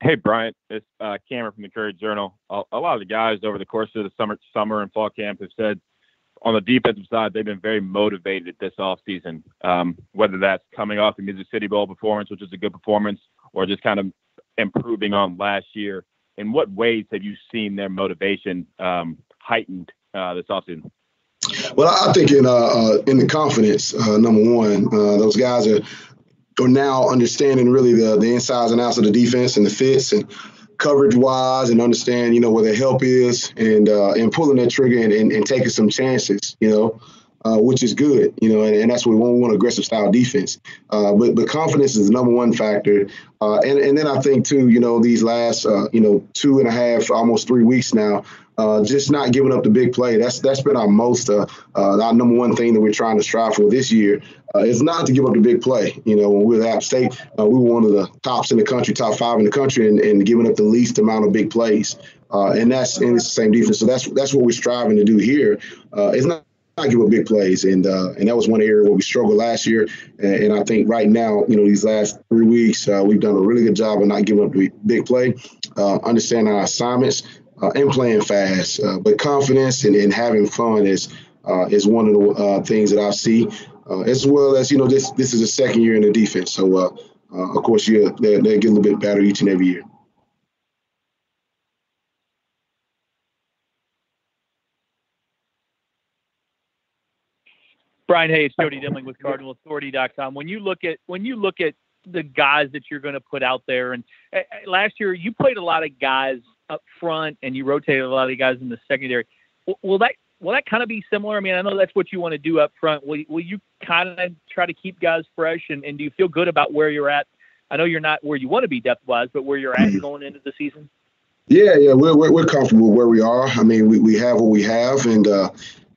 Hey, Bryant, it's uh, Cameron from the Courier Journal. A, a, lot of the guys over the course of the summer, summer and fall camp have said on the defensive side they've been very motivated this offseason, um, whether that's coming off the Music City Bowl performance, which is a good performance, or just kind of improving on last year. In what ways have you seen their motivation um, heightened uh, this offseason? Well, I think in uh, uh, in the confidence, uh, number one, uh, those guys are are now understanding really the the insides and outs of the defense and the fits and coverage wise and understand you know where the help is and uh, and pulling that trigger and, and, and taking some chances. You know. Uh, which is good, you know, and, and that's what we want. We want aggressive style defense. Uh, but but confidence is the number one factor, uh, and and then I think too, you know, these last uh, you know two and a half, almost three weeks now, uh, just not giving up the big play. That's that's been our most uh, uh, our number one thing that we're trying to strive for this year. Uh, is not to give up the big play. You know, when we were at App State, uh, we were one of the tops in the country, top five in the country, and, and giving up the least amount of big plays. And that's and it's the same defense. So that's that's what we're striving to do here. it's not give up big plays, and uh, and that was one area where we struggled last year. And, and I think right now, you know, these last three weeks, uh, we've done a really good job of not giving up the big play, uh, understanding our assignments, and playing fast. Uh, but confidence and, and having fun is uh, is one of the things that I see, as well as you know this this is a second year in the defense. So of course, you they they get a little bit better each and every year. Brian Hayes, Jody Demling with CardinalAuthority.com. When you look at when you look at the guys that you're going to put out there, and uh, last year you played a lot of guys up front and you rotated a lot of guys in the secondary. Will that will that kind of be similar? I mean, I know that's what you want to do up front. Will, will you kind of try to keep guys fresh and, and do you feel good about where you're at? I know you're not where you want to be depth wise, but where you're at mm-hmm. going into the season. Yeah, yeah, we're, we're, we're comfortable where we are. I mean, we, we have what we have, and uh,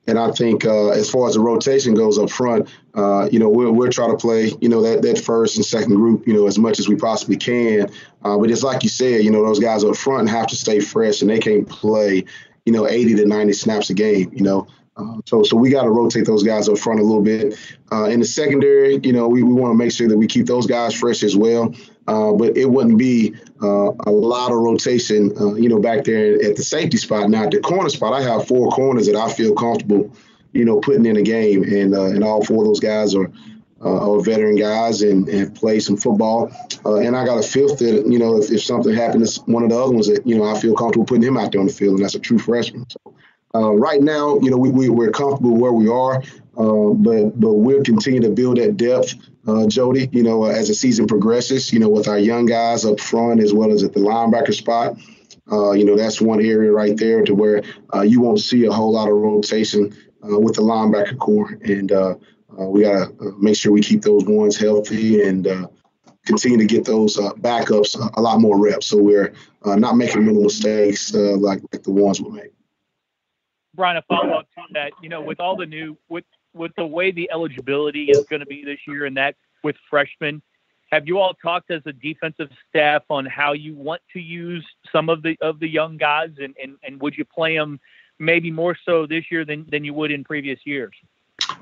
and I think uh, as far as the rotation goes up front, uh, you know, we'll, we'll try to play, you know, that, that first and second group, you know, as much as we possibly can. Uh, but it's like you said, you know, those guys up front have to stay fresh and they can't play, you know, 80 to 90 snaps a game, you know. Uh, so, so we got to rotate those guys up front a little bit. Uh, in the secondary, you know, we, we want to make sure that we keep those guys fresh as well. Uh, but it wouldn't be uh, a lot of rotation, uh, you know, back there at the safety spot. Now, at the corner spot, I have four corners that I feel comfortable, you know, putting in a game, and uh, and all four of those guys are uh, are veteran guys and, and play some football. And I got a fifth that, you know, if, if something happened to one of the other ones that, you know, I feel comfortable putting him out there on the field, and that's a true freshman. So uh, right now, you know, we, we, we're comfortable where we are, uh, but but we'll continue to build that depth, uh, Jody, you know, as the season progresses, you know, with our young guys up front as well as at the linebacker spot. Uh, you know, that's one area right there to where uh, you won't see a whole lot of rotation uh, with the linebacker corps. And we got to make sure we keep those ones healthy and continue to get those backups a lot more reps so we're not making little mistakes like, like the ones we make. Brian, a follow up to that. You know, with all the new with with the way the eligibility is going to be this year, and that with freshmen, have you all talked as a defensive staff on how you want to use some of the of the young guys, and and, and would you play them maybe more so this year than than you would in previous years?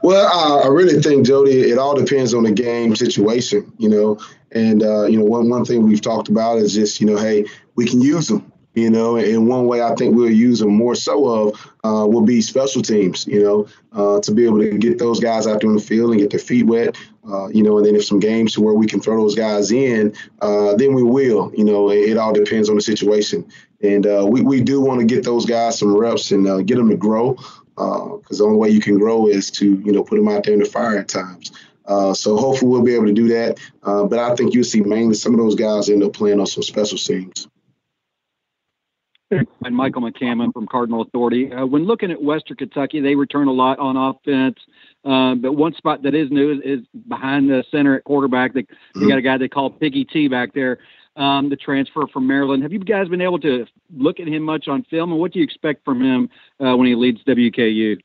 Well, uh, I really think Jody, it all depends on the game situation, you know. And uh, you know, one one thing we've talked about is just you know, hey, we can use them. You know, and one way I think we'll use them more so of uh, will be special teams. You know, uh, to be able to get those guys out there in the field and get their feet wet. Uh, you know, and then if some games to where we can throw those guys in, uh, then we will. You know, it, it, all depends on the situation, and uh, we we do want to get those guys some reps and uh, get them to grow, because the only way you can grow is to you know put them out there in the fire at times. Uh, so hopefully we'll be able to do that. Uh, but I think you'll see mainly some of those guys end up playing on some special teams and Michael McCammon from Cardinal Authority. Uh, when looking at Western Kentucky, they return a lot on offense. Uh, but one spot that is new is, is behind the center at quarterback. They, they got a guy they call Piggy T back there, um, the transfer from Maryland. Have you guys been able to look at him much on film, and what do you expect from him uh, when he leads WKU?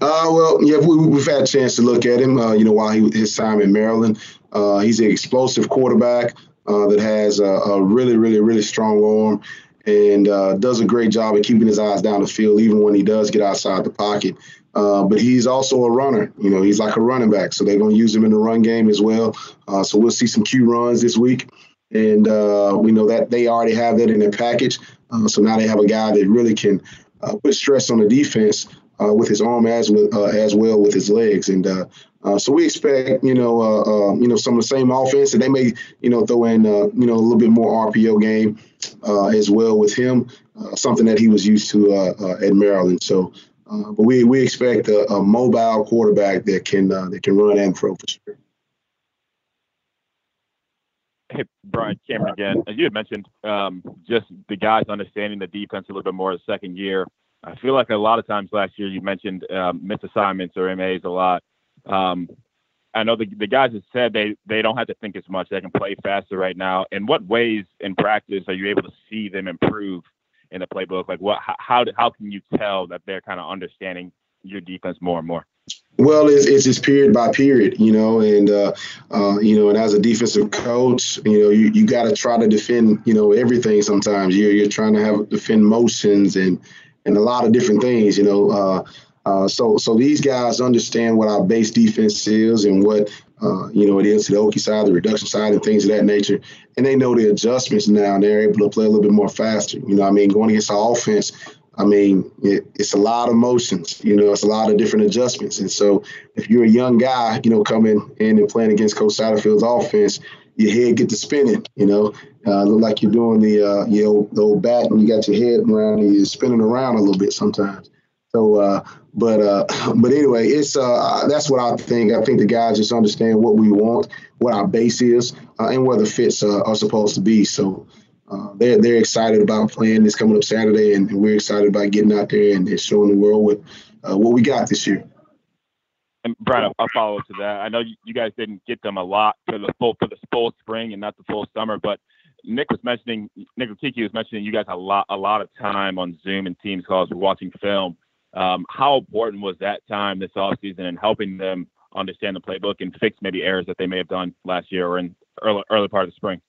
Uh, well, yeah, we, have had a chance to look at him. Uh, you know, while he his time in Maryland, uh, he's an explosive quarterback uh, that has a, a, really, really, really strong arm and uh, does a great job of keeping his eyes down the field, even when he does get outside the pocket. Uh, but he's also a runner. You know, he's like a running back, so they're going to use him in the run game as well. Uh, so we'll see some Q runs this week. and uh, we know that they already have that in their package. Uh, so now they have a guy that really can uh, put stress on the defense uh, with his arm as with uh, as well with his legs, and uh, uh so we expect you know uh, uh, you know some of the same offense, and they may you know throw in you know a little bit more RPO game as well with him, something that he was used to at Maryland. So. but we, we expect a, a, mobile quarterback that can that can run and throw for sure. Hey, Brian Cameron again. As you had mentioned, um, just the guys understanding the defense a little bit more the second year. I feel like a lot of times last year you mentioned um, missed assignments or MAs a lot. Um, I know the, the guys have said they, they don't have to think as much. They can play faster right now. In what ways in practice are you able to see them improve in the playbook? Like what, how, how can you tell that they're kind of understanding your defense more and more? Well, it's, it's just period by period, you know, and uh, uh, you know, and as a defensive coach, you know, you, you got to try to defend, you know, everything. Sometimes you're you're trying to have defend motions and and a lot of different things, you know. Uh, uh, so so these guys understand what our base defense is and what uh, you know it is to the Okie side, the reduction side, and things of that nature. And they know the adjustments now, and they're able to play a little bit more faster. You know, I mean, going against our offense, I mean, it, it's a lot of motions, you know, it's a lot of different adjustments. And so if you're a young guy, you know, coming in and playing against Coach Satterfield's offense, your head get to spinning, you know, uh, look like you're doing the, uh, you know, the old bat and you got your head around and you're spinning around a little bit sometimes. So, uh, but, uh, but anyway, it's, uh, that's what I think. I think the guys just understand what we want, what our base is, uh, and where the fits uh, are supposed to be. So, uh, they're they're excited about playing this coming up Saturday, and, and we're excited about getting out there and, and showing the world what what we got this year. And Brian, I'll follow up to that. I know you guys didn't get them a lot for the full for the full spring and not the full summer, but Nick was mentioning Nick Kiki was mentioning you guys a lot a lot of time on Zoom and Teams calls watching film. Um, how important was that time this offseason and helping them understand the playbook and fix maybe errors that they may have done last year or in early early part of the spring?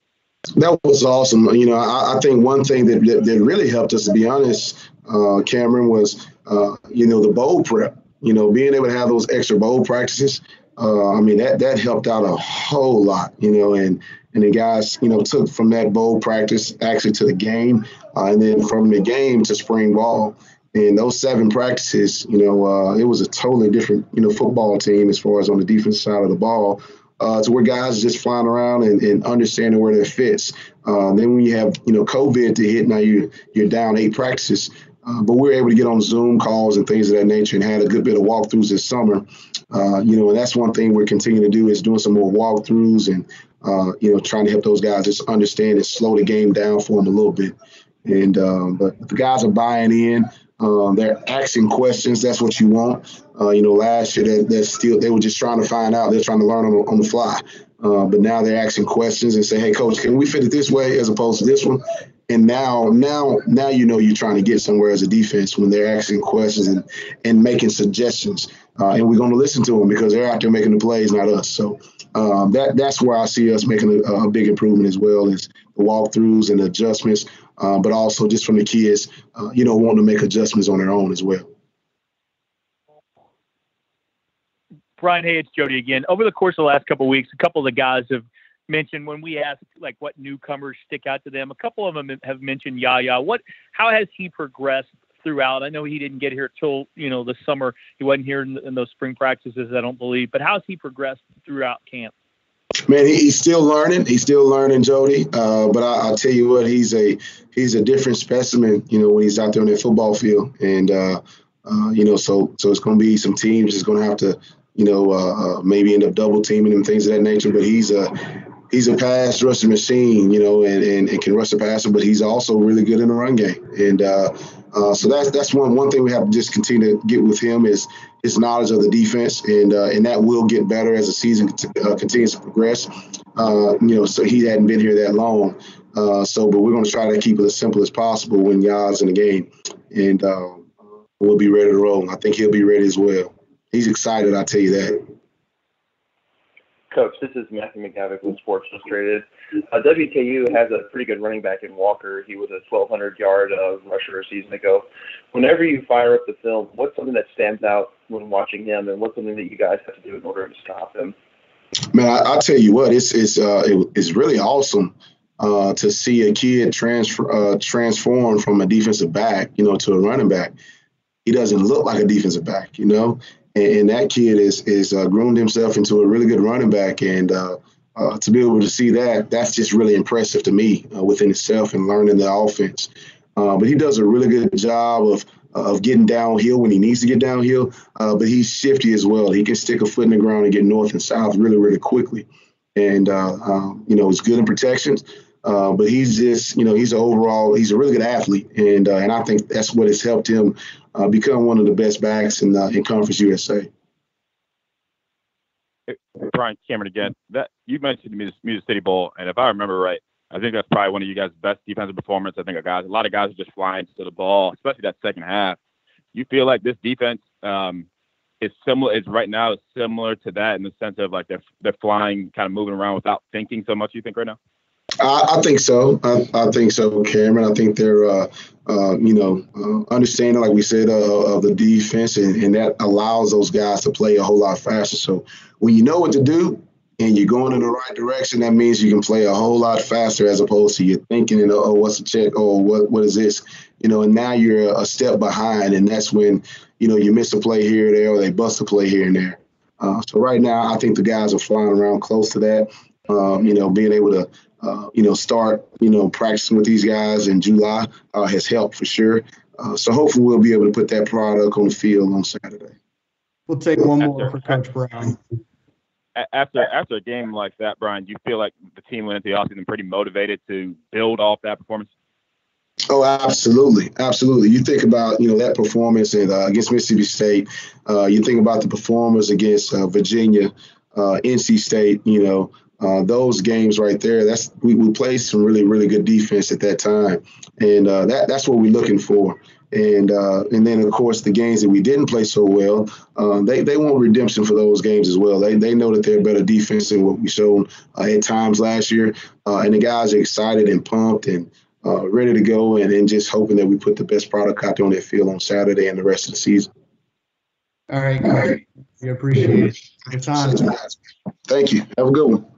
That was awesome. You know, I, I think one thing that, that, that, really helped us, to be honest, uh, Cameron, was, uh, you know, the bowl prep. You know, being able to have those extra bowl practices. Uh, I mean, that that helped out a whole lot. You know, and and the guys, you know, took from that bowl practice actually to the game, uh, and then from the game to spring ball. And those seven practices, you know, uh, it was a totally different, you know, football team as far as on the defense side of the ball uh, to where guys just flying around and, and understanding where that fits. Uh, then when you have you know COVID to hit, now you you're down eight practices. Uh, but we are able to get on Zoom calls and things of that nature, and had a good bit of walkthroughs this summer. Uh, you know, and that's one thing we're continuing to do is doing some more walkthroughs and uh, you know trying to help those guys just understand and slow the game down for them a little bit. And um, but the guys are buying in. Um, they're asking questions. That's what you want. Uh, you know, last year that that still they were just trying to find out. They're trying to learn on, on the fly. Uh, but now they're asking questions and say, "Hey, coach, can we fit it this way as opposed to this one?" And now, now, now you know you're trying to get somewhere as a defense when they're asking questions and and making suggestions. Uh, and we're going to listen to them because they're out there making the plays, not us. So um, that that's where I see us making a, a big improvement as well as the walkthroughs and adjustments uh, but also just from the kids, uh, you know, wanting to make adjustments on their own as well. Brian, hey, it's Jody again. Over the course of the last couple of weeks, a couple of the guys have mentioned when we asked like what newcomers stick out to them. A couple of them have mentioned Yaya. What? How has he progressed throughout? I know he didn't get here till you know the summer. He wasn't here in, in those spring practices, I don't believe. But how's he progressed throughout camp? Man, he, he's still learning. He's still learning, Jody. Uh, but I, will tell you what, he's a he's a different specimen. You know, when he's out there on that football field, and uh, uh, you know, so so it's going to be some teams that's going to have to, you know, uh, uh, maybe end up double teaming him, things of that nature. But he's a he's a pass rushing machine, you know, and, and, and can rush the passer. But he's also really good in the run game, and uh, so that's that's one one thing we have to just continue to get with him is his knowledge of the defense, and uh, and that will get better as the season uh, continues to progress. Uh, you know, so he hadn't been here that long, uh, so but we're going to try to keep it as simple as possible when Yaz in the game, and we'll be ready to roll. I think he'll be ready as well. He's excited, I tell you that. Coach, this is Matthew McGavic with Sports Illustrated. Uh, WKU has a pretty good running back in Walker. He was a 1,200 yard uh, rusher a season ago. Whenever you fire up the film, what's something that stands out when watching him, and what's something that you guys have to do in order to stop him? Man, I, will tell you what, it's it's uh, it, it's really awesome uh, to see a kid transfer uh, transform from a defensive back, you know, to a running back. He doesn't look like a defensive back, you know, and, and that kid is is uh, groomed himself into a really good running back, and uh, uh, to be able to see that, that's just really impressive to me uh, within itself and learning the offense. Uh, but he does a really good job of of getting downhill when he needs to get downhill. Uh, but he's shifty as well. He can stick a foot in the ground and get north and south really, really quickly. And um, you know, he's good in protections. Uh, but he's just, you know, he's an overall, he's a really good athlete, and and I think that's what has helped him become one of the best backs in in Conference USA. Brian Cameron again. That you mentioned the Music City Bowl, and if I remember right, I think that's probably one of you guys' best defensive performance. I think a guys, a lot of guys are just flying to the ball, especially that second half. You feel like this defense um, is similar, is right now is similar to that in the sense of like they're they're flying, kind of moving around without thinking so much. You think right now? I, I think so. I, I, think so, Cameron. I think they're, uh, uh, you know, uh, understanding, like we said, uh, of the defense, and, and, that allows those guys to play a whole lot faster. So when you know what to do and you're going in the right direction, that means you can play a whole lot faster as opposed to you're thinking, you know, oh, what's the check? Oh, what what is this? You know, and now you're a step behind, and that's when you know you miss a play here or there, or they bust a play here and there. Uh, so right now, I think the guys are flying around close to that. Um, you know, being able to uh, you know, start, you know, practicing with these guys in July uh, has helped for sure. Uh, so hopefully we'll be able to put that product on the field on Saturday. We'll take one more for Coach Brown. After after a game like that, Brian, do you feel like the team went into the offseason pretty motivated to build off that performance? Oh, absolutely, absolutely. You think about you know that performance at, uh, against Mississippi State. Uh, you think about the performance against uh, Virginia, uh, NC State. You know, uh, those games right there, that's we, we played some really really good defense at that time, and uh, that that's what we're looking for. And uh, and then of course the games that we didn't play so well, uh, they they want redemption for those games as well. They they know that they're better defense than what we showed uh, at times last year, uh, and the guys are excited and pumped and. ready to go and, and just hoping that we put the best product out there on that field on Saturday and the rest of the season. All right, great. We appreciate your time. Thank you. Have a good one.